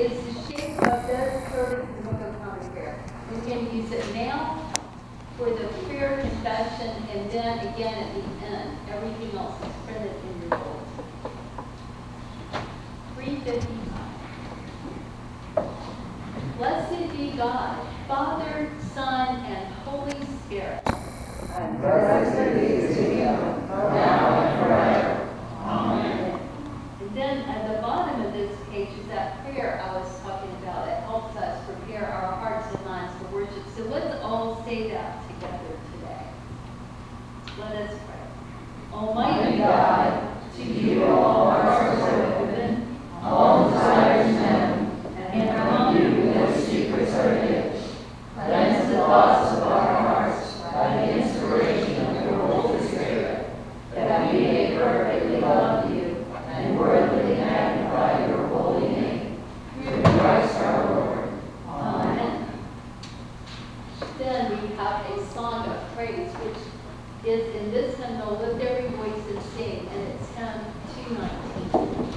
is the shape of the service in the Book of Common Prayer. We can use it now for the prayer confession and then again at the end. Everything else is printed in your book. 355. Blessed be God, Father, Son, and Holy Spirit. And blessed be his kingdom, now and forever. Amen. And then at the bottom of this page is that prayer I was talking about. It helps us prepare our hearts and minds for worship. So let's together today. Let us pray. Oh Almighty God, to you all hearts are open, All desires known, and from you no secrets are hid. Cleanse the thoughts of our hearts by the inspiration of your Holy Spirit, that we may perfectly love you and worthily magnify your holy name. Through Christ our Lord. Amen. Then we have a song of praise, which is in this hymnal, lift every voice and sing, and it's hymn 219.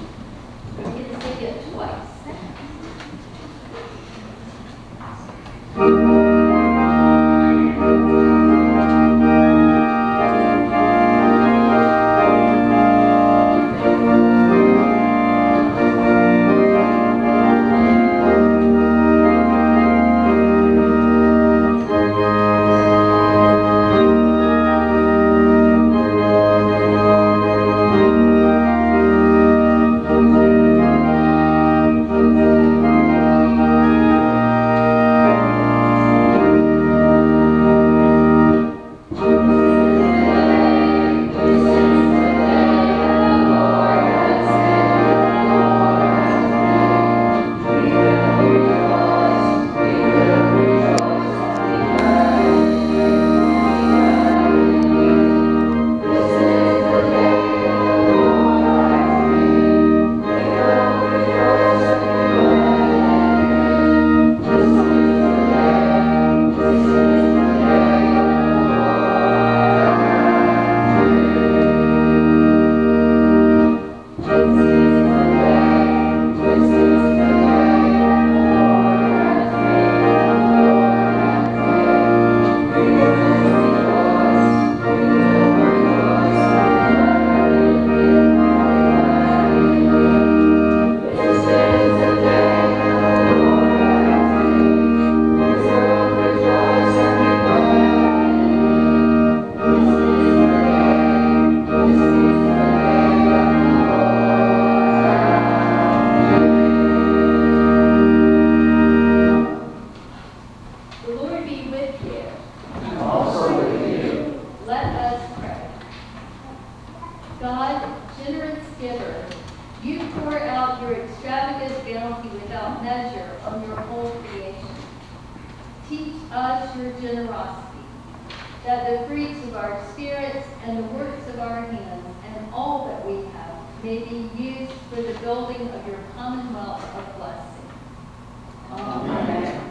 Out your extravagant bounty without measure on your whole creation. Teach us your generosity, that the fruits of our spirits and the works of our hands and all that we have may be used for the building of your commonwealth of blessing. Amen.